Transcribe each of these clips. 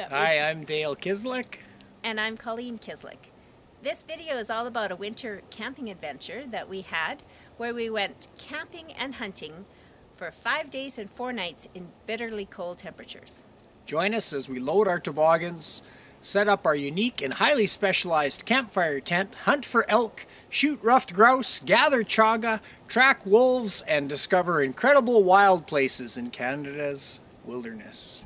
That Hi, I'm Dale Kislick. And I'm Colleen Kislick. This video is all about a winter camping adventure that we had where we went camping and hunting for five days and four nights in bitterly cold temperatures. Join us as we load our toboggans, set up our unique and highly specialized campfire tent, hunt for elk, shoot ruffed grouse, gather chaga, track wolves, and discover incredible wild places in Canada's wilderness.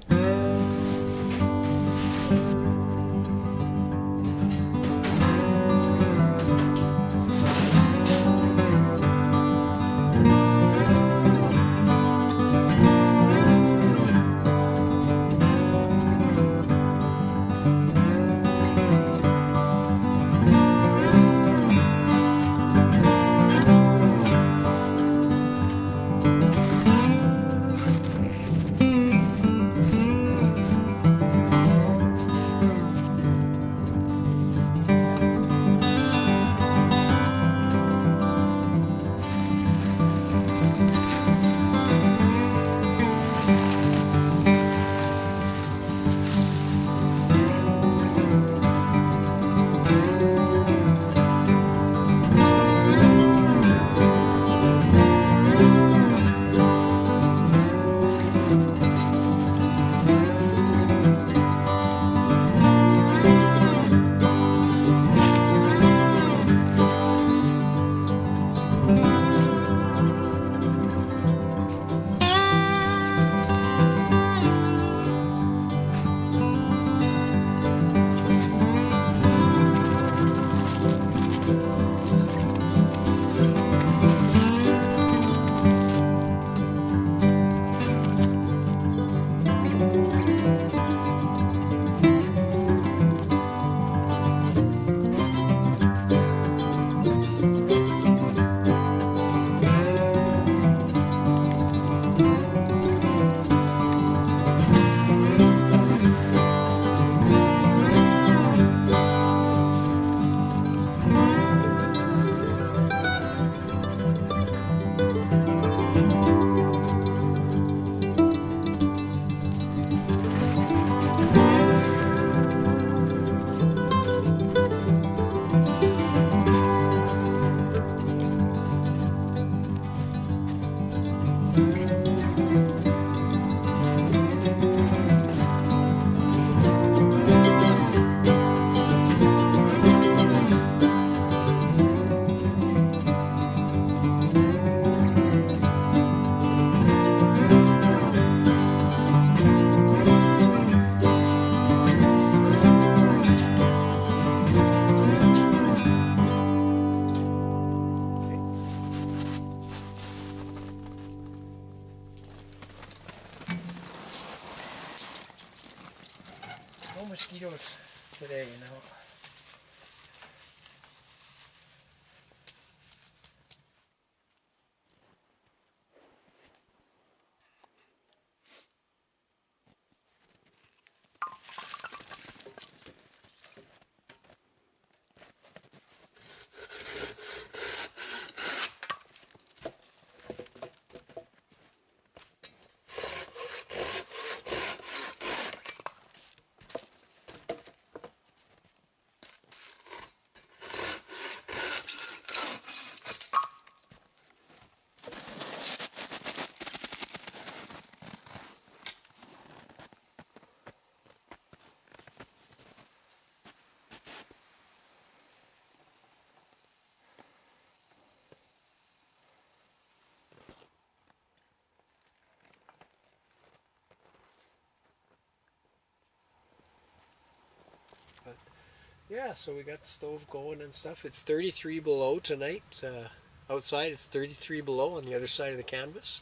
Yeah, so we got the stove going and stuff. It's 33 below tonight. Uh, outside it's 33 below on the other side of the canvas.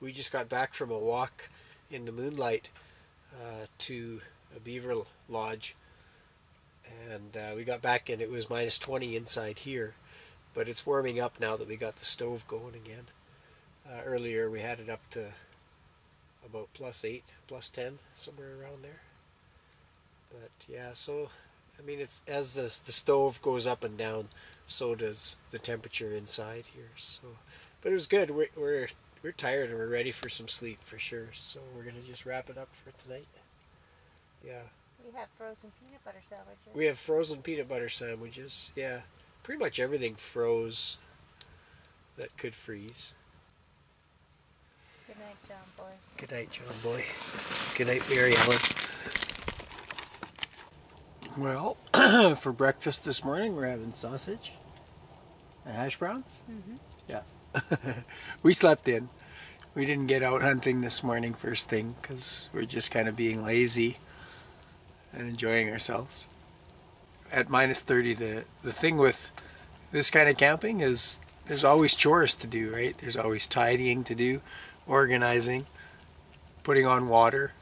We just got back from a walk in the moonlight uh, to a beaver lodge. And uh, we got back and it was minus 20 inside here. But it's warming up now that we got the stove going again. Uh, earlier we had it up to about plus 8, plus 10, somewhere around there. But yeah, so I mean, it's as the the stove goes up and down, so does the temperature inside here. So, but it was good. We're we're we're tired and we're ready for some sleep for sure. So we're gonna just wrap it up for tonight. Yeah, We have frozen peanut butter sandwiches. We have frozen peanut butter sandwiches. Yeah, pretty much everything froze that could freeze. Good night, John Boy. Good night, John Boy. Good night, Mary Ellen. Well, for breakfast this morning, we're having sausage and hash browns. Mhm. Yeah. we slept in. We didn't get out hunting this morning first thing because we're just kind of being lazy and enjoying ourselves. At minus 30, the, the thing with this kind of camping is there's always chores to do, right? There's always tidying to do, organizing, putting on water,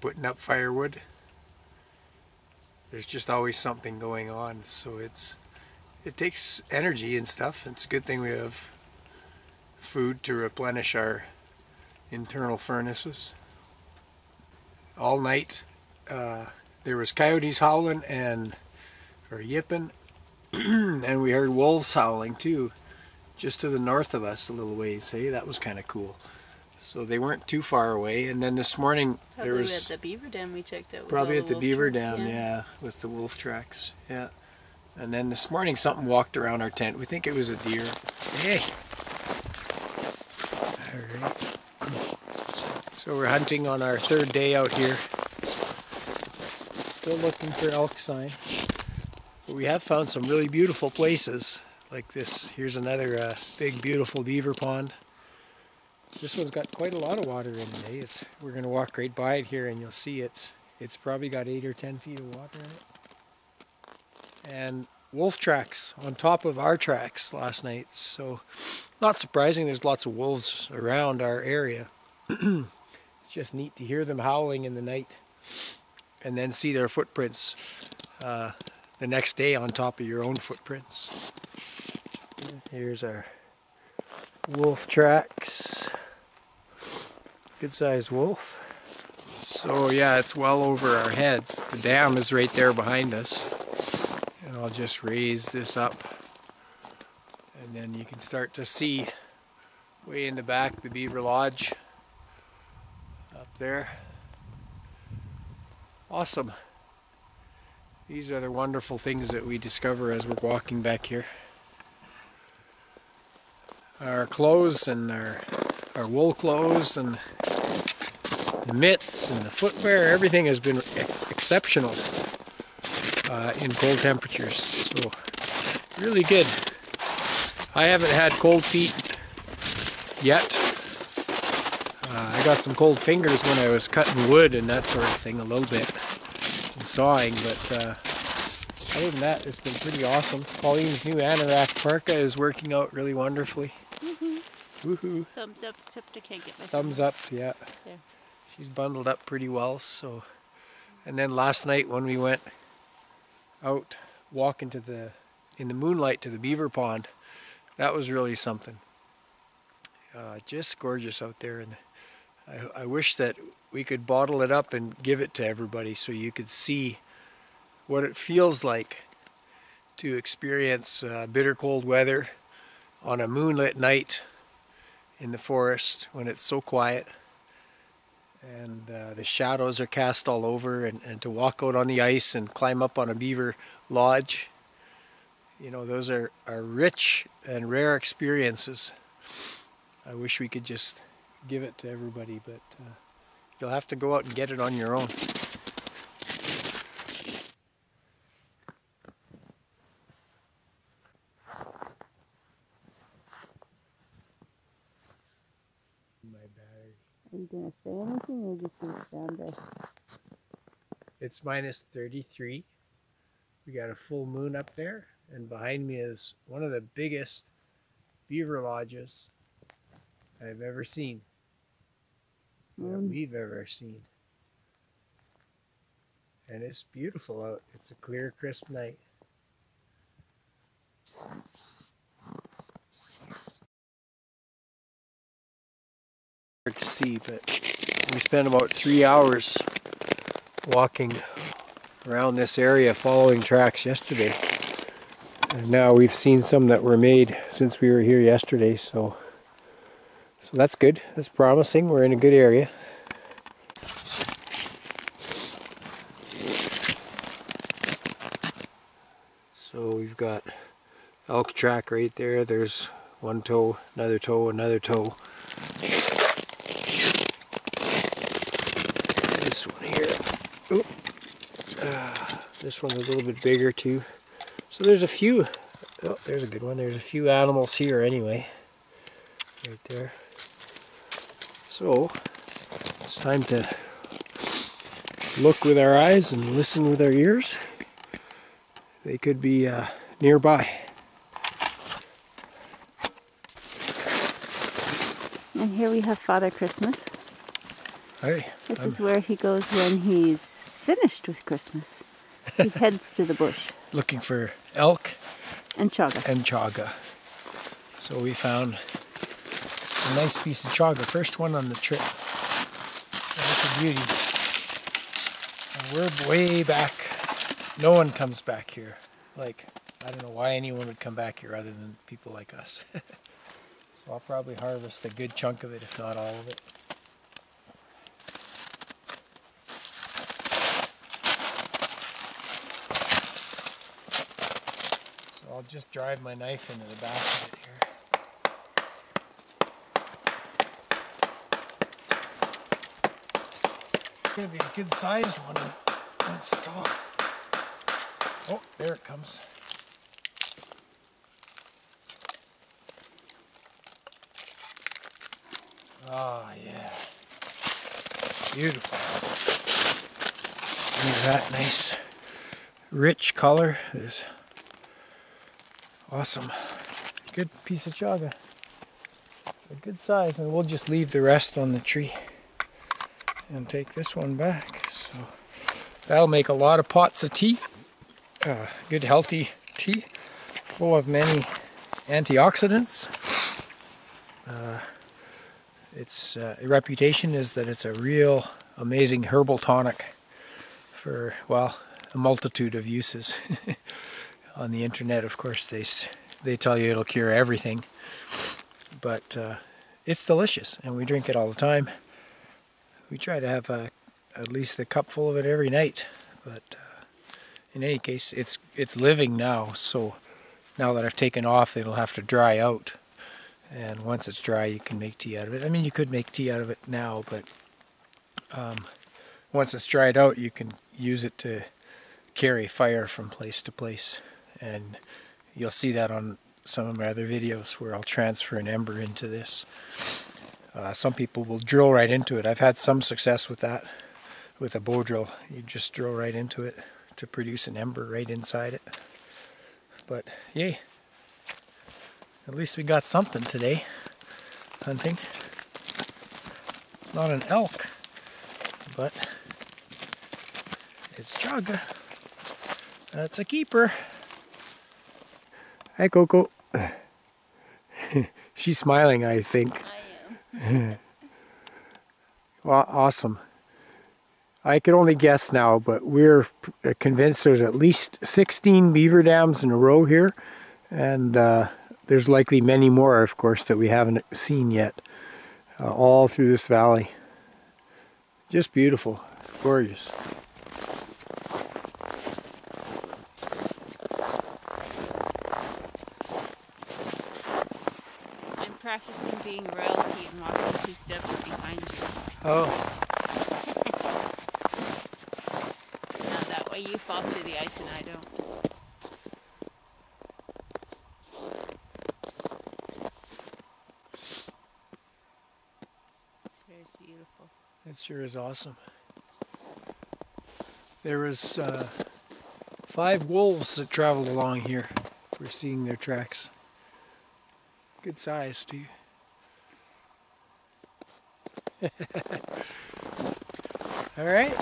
putting up firewood. There's just always something going on, so it's it takes energy and stuff. It's a good thing we have food to replenish our internal furnaces. All night, uh, there was coyotes howling and or yipping, and we heard wolves howling too, just to the north of us a little ways. Hey, that was kind of cool. So they weren't too far away. And then this morning Probably there was at the beaver dam we checked out. Probably at the wolf beaver dam, yeah. with the wolf tracks, yeah. And then this morning something walked around our tent. We think it was a deer. Hey! Alright. So we're hunting on our third day out here. Still looking for elk sign. But we have found some really beautiful places. Like this. Here's another uh, big beautiful beaver pond. This one's got quite a lot of water in it. Eh? It's we're gonna walk right by it here, and you'll see it's it's probably got eight or ten feet of water in it. And wolf tracks on top of our tracks last night. So not surprising. There's lots of wolves around our area. it's just neat to hear them howling in the night, and then see their footprints uh, the next day on top of your own footprints. Here's our wolf tracks. Good sized wolf. So yeah, it's well over our heads. The dam is right there behind us. And I'll just raise this up. And then you can start to see way in the back the beaver lodge up there. Awesome. These are the wonderful things that we discover as we're walking back here our clothes and our our wool clothes and the mitts and the footwear, everything has been exceptional uh, in cold temperatures. So really good. I haven't had cold feet yet. Uh, I got some cold fingers when I was cutting wood and that sort of thing a little bit and sawing, but uh, other than that, it's been pretty awesome. Colleen's new anorak parka is working out really wonderfully. Woohoo! Thumbs up, except I can't get my Thumbs up, yeah. There. She's bundled up pretty well, so. And then last night when we went out walking to the, in the moonlight to the beaver pond, that was really something. Uh, just gorgeous out there, and I, I wish that we could bottle it up and give it to everybody so you could see what it feels like to experience uh, bitter cold weather on a moonlit night in the forest when it's so quiet and uh, the shadows are cast all over and, and to walk out on the ice and climb up on a beaver lodge. You know those are, are rich and rare experiences. I wish we could just give it to everybody but uh, you'll have to go out and get it on your own my battery Are you gonna say anything or just there? It's minus 33. We got a full moon up there, and behind me is one of the biggest beaver lodges I've ever seen. That we've ever seen. And it's beautiful out. It's a clear, crisp night. Hard to see, but we spent about three hours walking around this area following tracks yesterday. And now we've seen some that were made since we were here yesterday, so so that's good. That's promising. We're in a good area. So we've got elk track right there. There's one toe, another toe, another toe. Ah, this one's a little bit bigger too. So there's a few. Oh, there's a good one. There's a few animals here anyway. Right there. So it's time to look with our eyes and listen with our ears. They could be uh, nearby. And here we have Father Christmas. Hey, This I'm is where he goes when he's finished with Christmas. He heads to the bush looking for elk and chaga. and chaga. So we found a nice piece of chaga, first one on the trip. That's a beauty. And we're way back. No one comes back here. Like, I don't know why anyone would come back here other than people like us. so I'll probably harvest a good chunk of it, if not all of it. Just drive my knife into the back of it here. Gonna be a good sized one. That's tall. Oh, there it comes. Ah, yeah. Beautiful. Look at that nice, rich color. There's awesome. Good piece of chaga. A good size, and we'll just leave the rest on the tree and take this one back. So that'll make a lot of pots of tea. Uh, good healthy tea, full of many antioxidants. Uh, its uh, reputation is that it's a real amazing herbal tonic for well a multitude of uses. On the internet, of course, they they tell you it'll cure everything, but uh, it's delicious, and we drink it all the time. We try to have a, at least a cupful of it every night, but uh, in any case, it's it's living now. So now that I've taken off, it'll have to dry out, and once it's dry, you can make tea out of it. I mean, you could make tea out of it now, but um, once it's dried out, you can use it to carry fire from place to place, and you'll see that on some of my other videos where I'll transfer an ember into this. Uh, some people will drill right into it. I've had some success with that, with a bow drill. You just drill right into it to produce an ember right inside it. But yay, at least we got something today, hunting. It's not an elk, but it's chaga. That's a keeper. Hi, Coco. She's smiling, I think. I am. Well, awesome. I could only guess now, but we're convinced there's at least 16 beaver dams in a row here, and uh, there's likely many more, of course, that we haven't seen yet, uh, all through this valley. Just beautiful, gorgeous. I'm practicing being royalty and walking two steps behind you. Oh, Now that way you fall through the ice and I don't. Sure is beautiful. it sure is awesome. There was uh, five wolves that traveled along here. We're seeing their tracks. Good size, too. All right.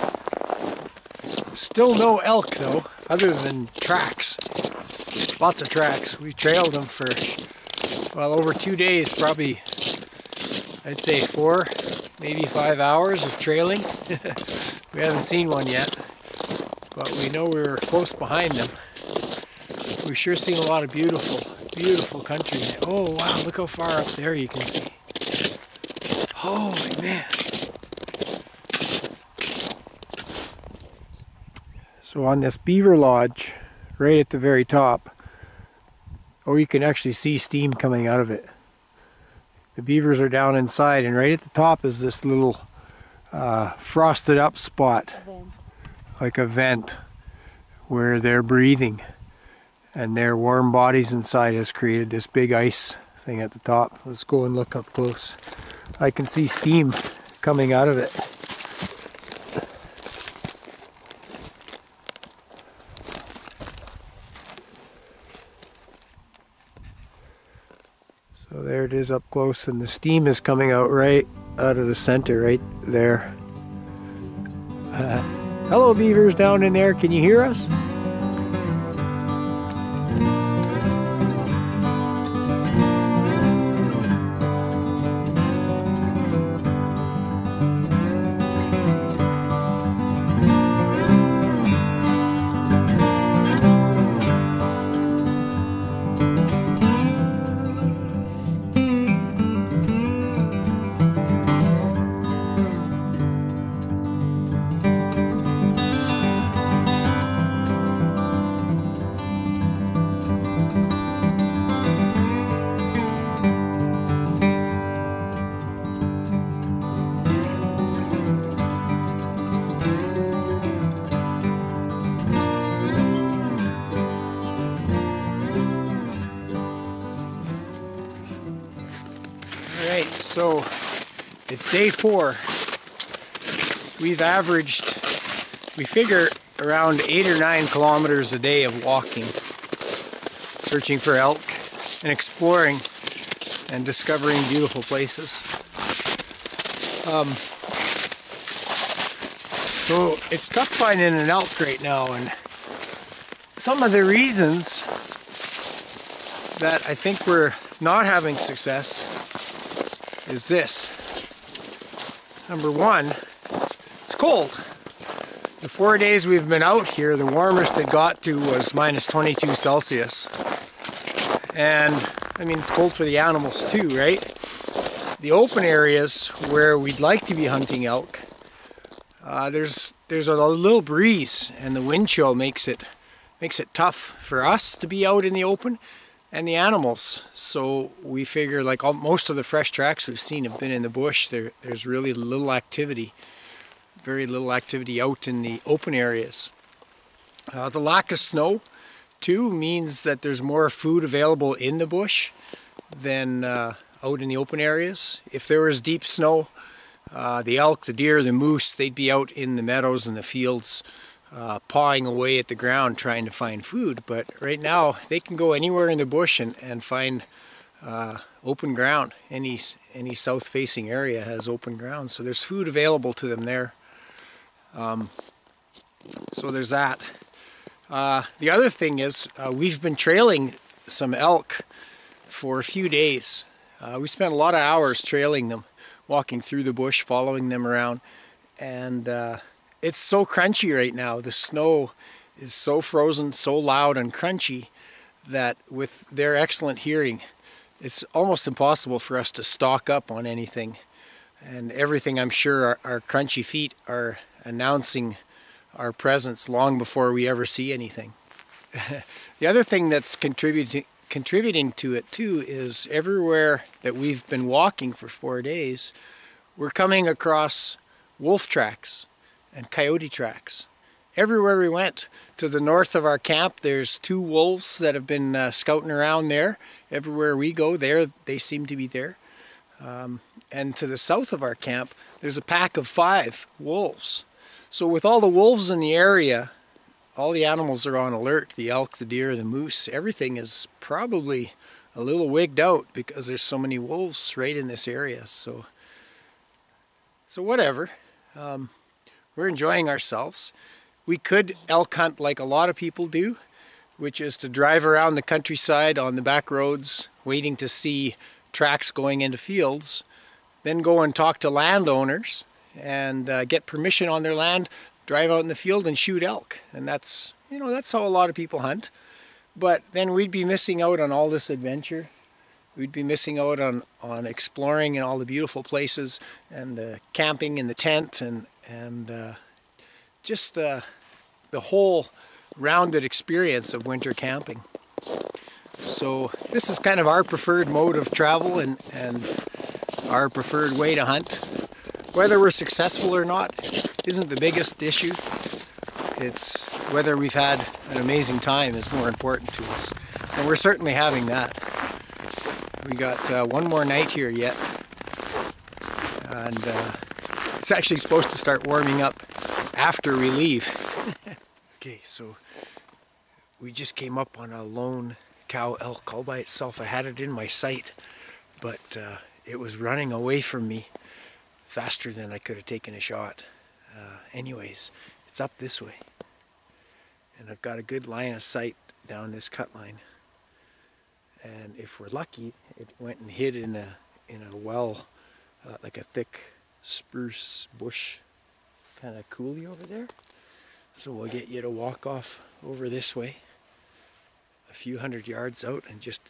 Still no elk though, other than tracks. Lots of tracks. We trailed them for well over two days, probably. I'd say four, maybe five hours of trailing. we haven't seen one yet, but we know we were close behind them. We've sure seen a lot of beautiful, beautiful country. Oh wow, look how far up there you can see. Holy man. So on this beaver lodge right at the very top. Or you can actually see steam coming out of it. The beavers are down inside and right at the top is this little uh, frosted up spot like a vent where they're breathing and their warm bodies inside has created this big ice thing at the top. Let's go and look up close. I can see steam coming out of it. There it is up close and the steam is coming out right out of the center right there. Uh, hello beavers down in there, can you hear us? Day four. We've averaged, we figure, around eight or nine kilometers a day of walking, searching for elk and exploring and discovering beautiful places. Um, so it's tough finding an elk right now and some of the reasons that I think we're not having success is this. Number one, it's cold. The four days we've been out here, the warmest it got to was minus 22 Celsius. And, I mean, it's cold for the animals too, right? The open areas where we'd like to be hunting elk, uh, there's there's a little breeze and the wind chill makes it makes it tough for us to be out in the open and the animals. So we figure like all, most of the fresh tracks we've seen have been in the bush. There, there's really little activity, very little activity out in the open areas. Uh, the lack of snow too means that there's more food available in the bush than uh, out in the open areas. If there was deep snow, uh, the elk, the deer, the moose, they'd be out in the meadows and the fields uh, pawing away at the ground trying to find food. But right now they can go anywhere in the bush and, and find uh, open ground. Any, any south-facing area has open ground, so there's food available to them there. Um, so there's that. Uh, the other thing is uh, we've been trailing some elk for a few days. Uh, we spent a lot of hours trailing them, walking through the bush, following them around, and uh, it's so crunchy right now. The snow is so frozen, so loud and crunchy that with their excellent hearing, it's almost impossible for us to stalk up on anything. And everything I'm sure our, our crunchy feet are announcing our presence long before we ever see anything. the other thing that's contributing contributing to it too is everywhere that we've been walking for four days, we're coming across wolf tracks and coyote tracks. Everywhere we went, to the north of our camp, there's two wolves that have been uh, scouting around there. Everywhere we go, there they seem to be there. Um, and to the south of our camp, there's a pack of five wolves. So with all the wolves in the area, all the animals are on alert. The elk, the deer, the moose, everything is probably a little wigged out because there's so many wolves right in this area. So, so whatever. Um, we're enjoying ourselves. We could elk hunt like a lot of people do, which is to drive around the countryside on the back roads, waiting to see tracks going into fields, then go and talk to landowners and uh, get permission on their land, drive out in the field and shoot elk. And that's, you know, that's how a lot of people hunt. But then we'd be missing out on all this adventure. We'd be missing out on, on exploring and all the beautiful places and the camping in the tent and, and uh, just uh, the whole rounded experience of winter camping. So this is kind of our preferred mode of travel and, and our preferred way to hunt. Whether we're successful or not isn't the biggest issue. It's whether we've had an amazing time is more important to us. And we're certainly having that. We got uh, one more night here yet. And uh, it's actually supposed to start warming up after we leave. okay, so we just came up on a lone cow elk all by itself. I had it in my sight, but uh, it was running away from me faster than I could have taken a shot. Uh, anyways, it's up this way. And I've got a good line of sight down this cut line. And if we're lucky, it went and hid in a in a well, uh, like a thick spruce bush kind of coulee over there. So we'll get you to walk off over this way a few hundred yards out and just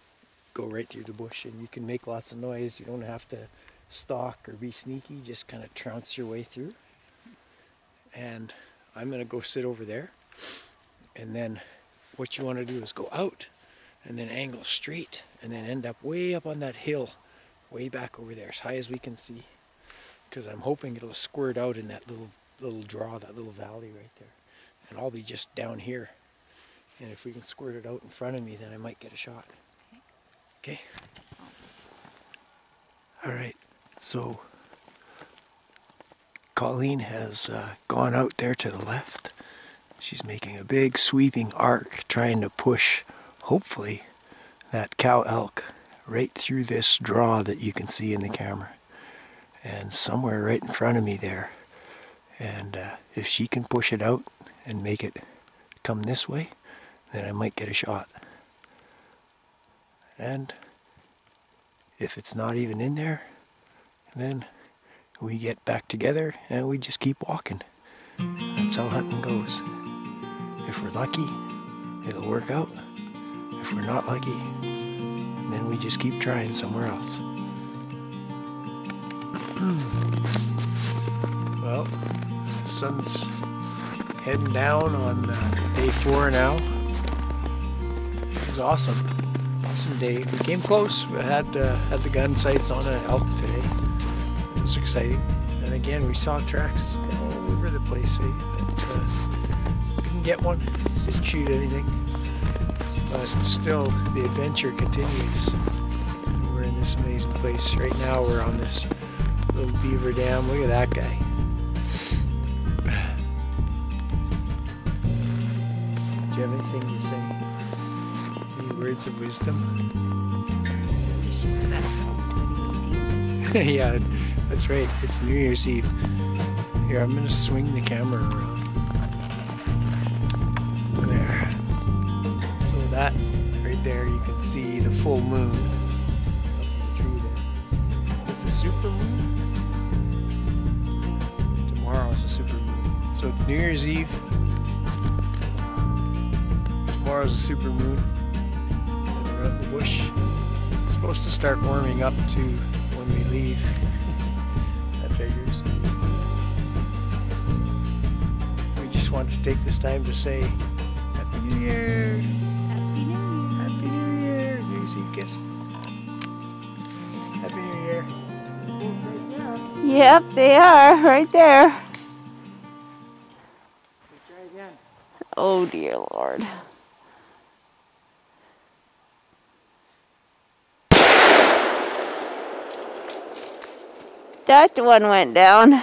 go right through the bush and you can make lots of noise. You don't have to stalk or be sneaky, just kind of trounce your way through. And I'm going to go sit over there and then what you want to do is go out and then angle straight and then end up way up on that hill way back over there as high as we can see. Because I'm hoping it'll squirt out in that little little draw that little valley right there. And I'll be just down here. And if we can squirt it out in front of me then I might get a shot. Okay? All right. So Colleen has uh, gone out there to the left. She's making a big sweeping arc trying to push, hopefully, that cow elk right through this draw that you can see in the camera. And somewhere right in front of me there. And uh, if she can push it out and make it come this way, then I might get a shot. And if it's not even in there, then we get back together and we just keep walking. That's how hunting goes. If we're lucky, it'll work out. If we're not lucky, then we just keep trying somewhere else. well, sun's heading down on uh, day four now. It was awesome. Awesome day. We came close. We had, uh, had the gun sights on an elk today. It was exciting. And again, we saw tracks all over the place. Eh? But, uh, get one, didn't shoot anything. But still, the adventure continues. We're in this amazing place. Right now, we're on this little beaver dam. Look at that guy. Do you have anything to say? Any words of wisdom? yeah, that's right. It's New Year's Eve. Here, I'm going to swing the camera around. That right there you can see the full moon. It's a super moon. Tomorrow is a super moon. So it's New Year's Eve. Tomorrow's a super moon. And we're out in the bush. It's supposed to start warming up to when we leave. that figures. We just wanted to take this time to say Happy New Year! Yep, they are right there. Oh dear Lord. That one went down. Well,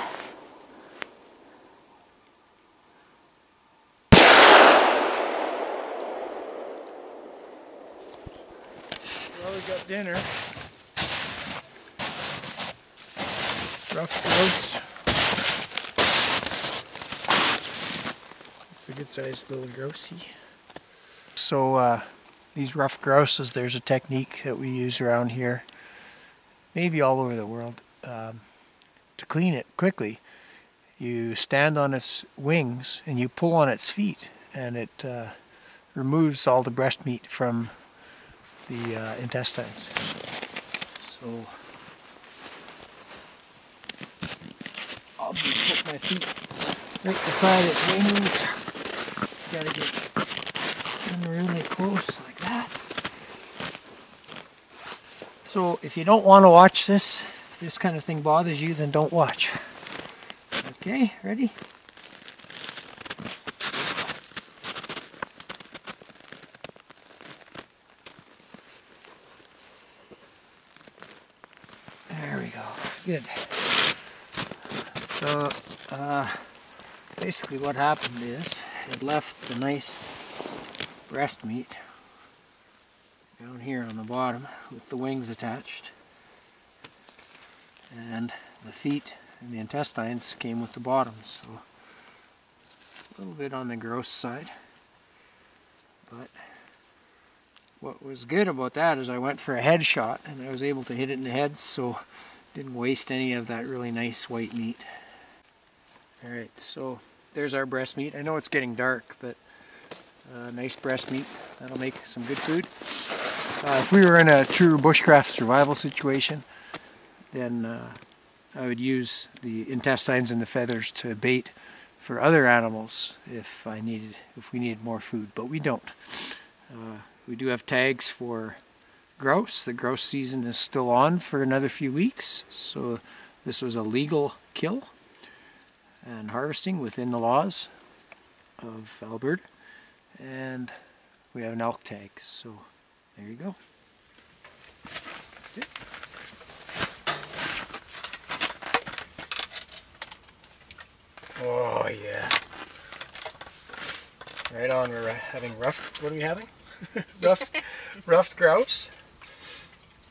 we got dinner. Grouse. a good sized little grousey. So uh, these rough grouses, there's a technique that we use around here, maybe all over the world, um, to clean it quickly. You stand on its wings and you pull on its feet and it uh, removes all the breast meat from the uh, intestines. So I think right beside its wings. Gotta get them really close like that. So if you don't want to watch this, if this kind of thing bothers you, then don't watch. Okay, ready? Basically what happened is it left the nice breast meat down here on the bottom with the wings attached. And the feet and the intestines came with the bottom, so a little bit on the gross side. But what was good about that is I went for a head shot and I was able to hit it in the head so didn't waste any of that really nice white meat. Alright, so there's our breast meat. I know it's getting dark, but uh, nice breast meat. That'll make some good food. Uh, if we were in a true bushcraft survival situation, then uh, I would use the intestines and the feathers to bait for other animals if I needed, if we needed more food, but we don't. Uh, we do have tags for grouse. The grouse season is still on for another few weeks, so this was a legal kill and harvesting within the laws of Alberta. And we have an elk tag, so there you go. That's it. Oh yeah. Right on, we're uh, having rough, what are we having? rough, ruffed grouse.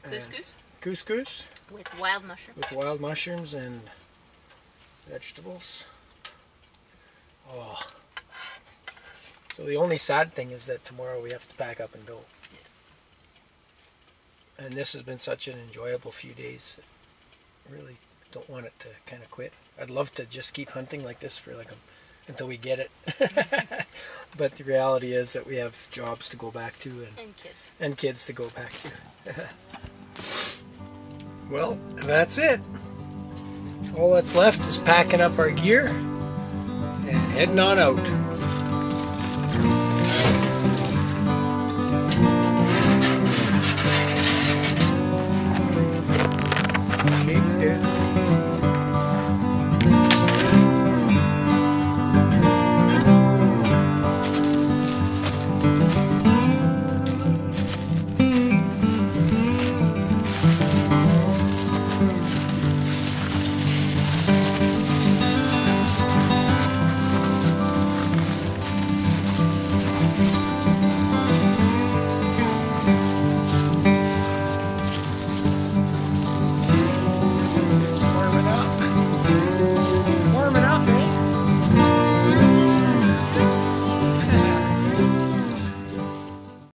and Couscous Couscous with wild mushroom. with wild mushrooms and vegetables. Oh. So the only sad thing is that tomorrow we have to pack up and go. And this has been such an enjoyable few days. I really don't want it to kind of quit. I'd love to just keep hunting like this for like a, until we get it. but the reality is that we have jobs to go back to and And kids. and kids to go back to. well, that's it. All that's left is packing up our gear and heading on out.